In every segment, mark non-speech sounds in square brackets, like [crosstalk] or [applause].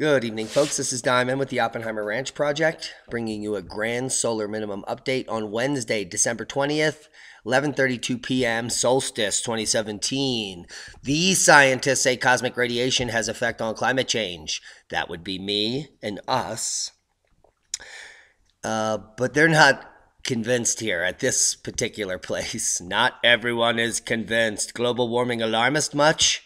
Good evening, folks. This is Diamond with the Oppenheimer Ranch Project, bringing you a grand solar minimum update on Wednesday, December 20th, 11:32 p.m. solstice 2017. These scientists say cosmic radiation has effect on climate change. That would be me and us. Uh, but they're not convinced here at this particular [laughs] place. Not everyone is convinced. Global warming alarmist much?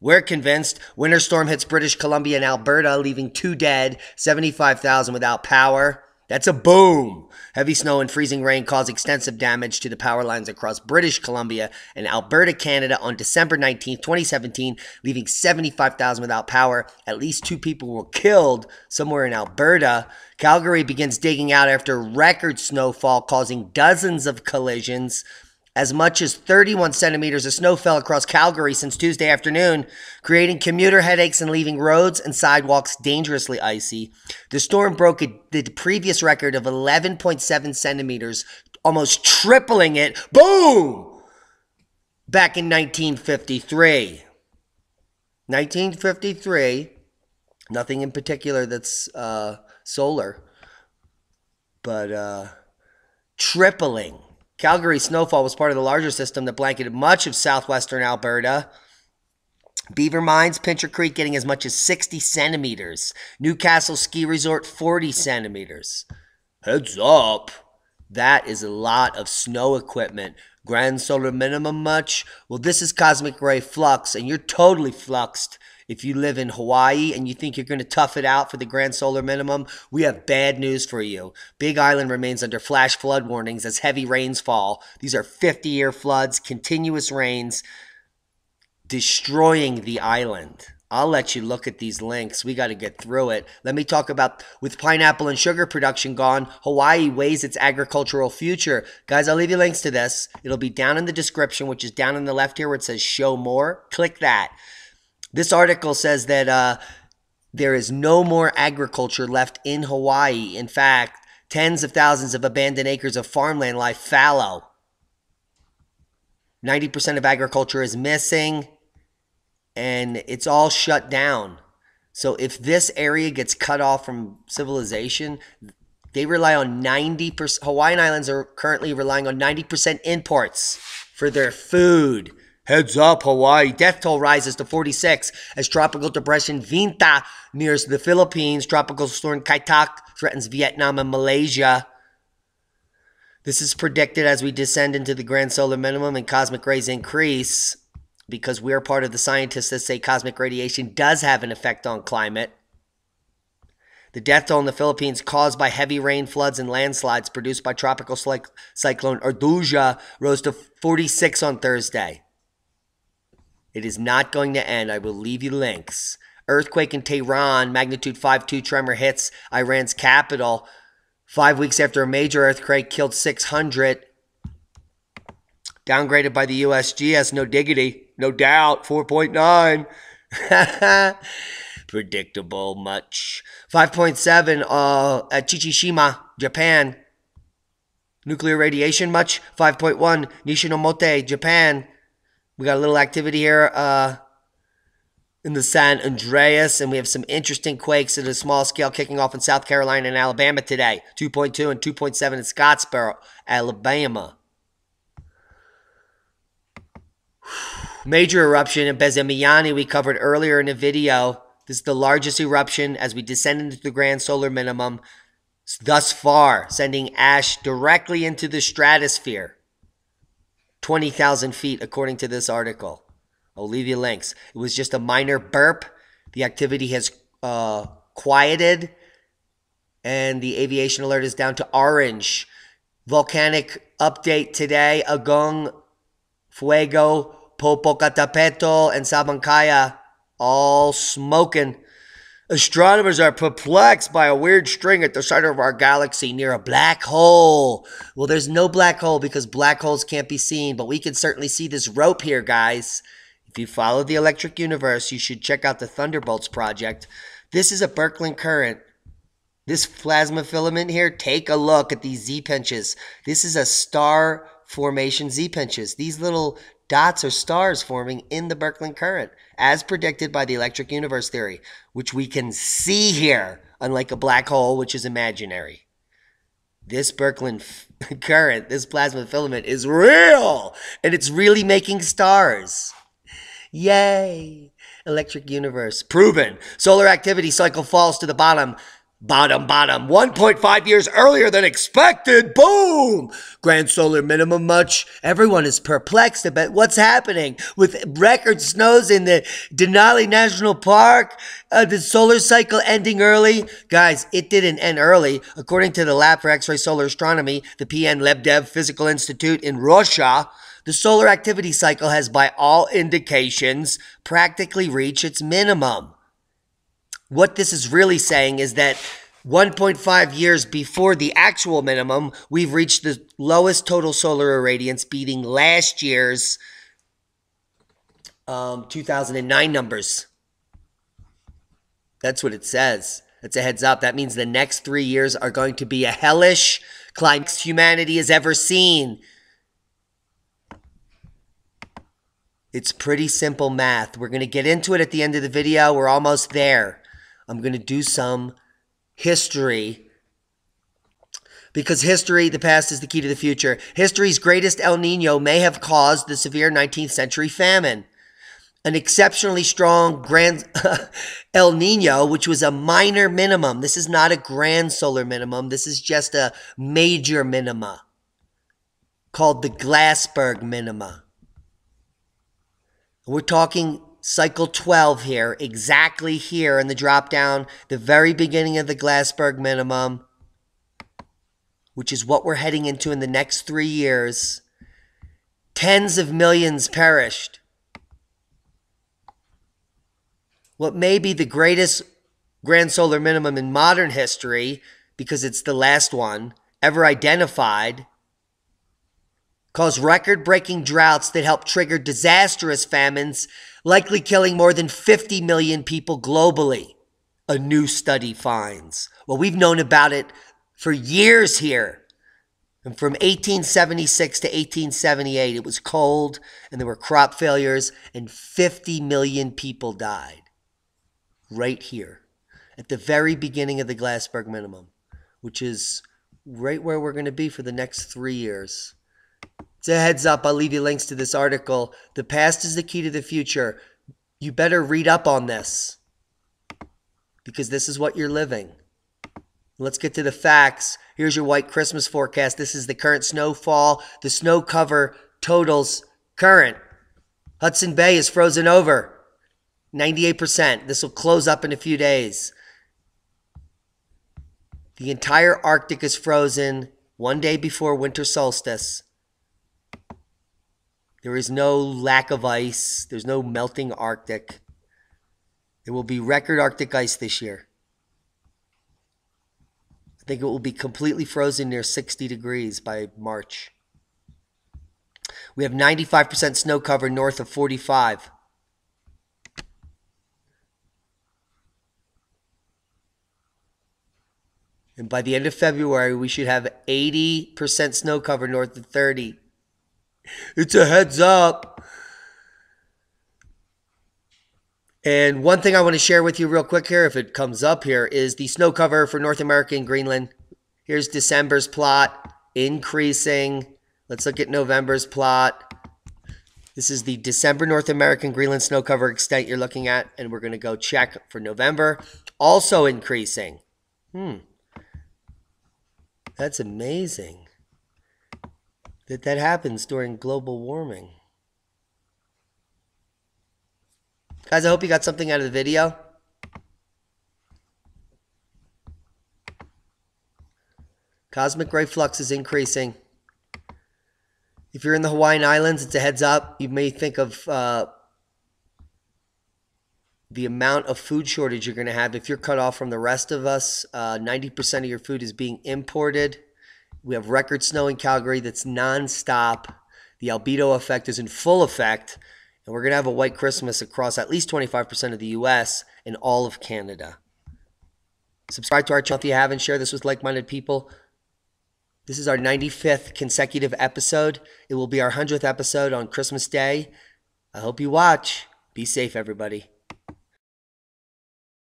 We're convinced winter storm hits British Columbia and Alberta, leaving two dead, 75,000 without power. That's a boom. Heavy snow and freezing rain caused extensive damage to the power lines across British Columbia and Alberta, Canada on December 19, 2017, leaving 75,000 without power. At least two people were killed somewhere in Alberta. Calgary begins digging out after record snowfall causing dozens of collisions. As much as 31 centimeters of snow fell across Calgary since Tuesday afternoon, creating commuter headaches and leaving roads and sidewalks dangerously icy. The storm broke the previous record of 11.7 centimeters, almost tripling it. Boom! Back in 1953. 1953. Nothing in particular that's uh, solar, but uh, tripling Calgary snowfall was part of the larger system that blanketed much of southwestern Alberta. Beaver Mines, Pincher Creek getting as much as 60 centimeters. Newcastle Ski Resort, 40 centimeters. Heads up. That is a lot of snow equipment. Grand solar minimum much? Well, this is cosmic ray flux, and you're totally fluxed if you live in Hawaii and you think you're going to tough it out for the grand solar minimum, we have bad news for you. Big Island remains under flash flood warnings as heavy rains fall. These are 50 year floods, continuous rains, destroying the island. I'll let you look at these links. We got to get through it. Let me talk about with pineapple and sugar production gone, Hawaii weighs its agricultural future. Guys, I'll leave you links to this. It'll be down in the description, which is down in the left here where it says show more. Click that. This article says that uh, there is no more agriculture left in Hawaii. In fact, tens of thousands of abandoned acres of farmland lie fallow. 90% of agriculture is missing and it's all shut down. So if this area gets cut off from civilization, they rely on 90%. Hawaiian Islands are currently relying on 90% imports for their food. Heads up, Hawaii. Death toll rises to 46 as tropical depression Vinta nears the Philippines. Tropical storm Kai-Tak threatens Vietnam and Malaysia. This is predicted as we descend into the grand solar minimum and cosmic rays increase because we're part of the scientists that say cosmic radiation does have an effect on climate. The death toll in the Philippines caused by heavy rain, floods, and landslides produced by tropical cyclone Odisha rose to 46 on Thursday. It is not going to end. I will leave you links. Earthquake in Tehran, magnitude 5.2 tremor hits Iran's capital. Five weeks after a major earthquake killed 600. Downgraded by the USGS, no diggity, no doubt, 4.9. [laughs] Predictable much. 5.7 uh, at Chichishima, Japan. Nuclear radiation much. 5.1 Nishinomote, Japan. We got a little activity here uh, in the San Andreas, and we have some interesting quakes at a small scale kicking off in South Carolina and Alabama today 2.2 and 2.7 in Scottsboro, Alabama. [sighs] Major eruption in Bezymianni we covered earlier in the video. This is the largest eruption as we descend into the grand solar minimum thus far, sending ash directly into the stratosphere. 20,000 feet, according to this article. I'll leave you links. It was just a minor burp. The activity has uh, quieted, and the aviation alert is down to orange. Volcanic update today Agung, Fuego, Popocatépetl, and Sabancaya all smoking. Astronomers are perplexed by a weird string at the center of our galaxy near a black hole. Well, there's no black hole because black holes can't be seen, but we can certainly see this rope here, guys. If you follow the electric universe, you should check out the Thunderbolts project. This is a Birkeland current. This plasma filament here, take a look at these Z pinches. This is a star formation Z pinches. These little dots are stars forming in the Birkeland current, as predicted by the electric universe theory, which we can see here, unlike a black hole, which is imaginary. This Birkeland [laughs] current, this plasma filament, is real, and it's really making stars. Yay! Electric universe. Proven. Solar activity cycle falls to the bottom Bottom, bottom, 1.5 years earlier than expected. Boom! Grand solar minimum much. Everyone is perplexed about what's happening with record snows in the Denali National Park. Uh, the solar cycle ending early. Guys, it didn't end early. According to the Lab for X-ray Solar Astronomy, the PN Lebedev Physical Institute in Russia, the solar activity cycle has, by all indications, practically reached its minimum. What this is really saying is that 1.5 years before the actual minimum, we've reached the lowest total solar irradiance, beating last year's um, 2009 numbers. That's what it says. That's a heads up. That means the next three years are going to be a hellish climax humanity has ever seen. It's pretty simple math. We're going to get into it at the end of the video. We're almost there. I'm going to do some history because history, the past is the key to the future. History's greatest El Nino may have caused the severe 19th century famine. An exceptionally strong grand [laughs] El Nino, which was a minor minimum. This is not a grand solar minimum. This is just a major minima called the Gleissberg minima. We're talking cycle 12 here, exactly here in the drop down, the very beginning of the Gleissberg minimum, which is what we're heading into in the next three years. Tens of millions perished. What may be the greatest grand solar minimum in modern history, because it's the last one ever identified, caused record breaking droughts that helped trigger disastrous famines likely killing more than 50 million people globally, a new study finds. Well, we've known about it for years here. And from 1876 to 1878, it was cold and there were crop failures, and 50 million people died right here at the very beginning of the Gleissberg minimum, which is right where we're going to be for the next three years. It's a heads up. I'll leave you links to this article. The past is the key to the future. You better read up on this because this is what you're living. Let's get to the facts. Here's your white Christmas forecast. This is the current snowfall. The snow cover totals current. Hudson Bay is frozen over. 98%. This will close up in a few days. The entire Arctic is frozen one day before winter solstice. There is no lack of ice. There's no melting Arctic. There will be record Arctic ice this year. I think it will be completely frozen near 60 degrees by March. We have 95% snow cover north of 45. And by the end of February, we should have 80% snow cover north of 30. It's a heads up. And one thing I want to share with you real quick here, if it comes up here, is the snow cover for North America and Greenland. Here's December's plot, increasing. Let's look at November's plot. This is the December North American Greenland snow cover extent you're looking at, and we're going to go check for November. Also increasing. Hmm. That's amazing that that happens during global warming. Guys, I hope you got something out of the video. Cosmic ray flux is increasing. If you're in the Hawaiian Islands, it's a heads up. You may think of uh, the amount of food shortage you're going to have if you're cut off from the rest of us. Uh, 90% of your food is being imported. We have record snow in Calgary that's nonstop. The albedo effect is in full effect. And we're going to have a white Christmas across at least 25% of the US and all of Canada. Subscribe to our channel if you haven't. Share this with like minded people. This is our 95th consecutive episode. It will be our 100th episode on Christmas Day. I hope you watch. Be safe, everybody.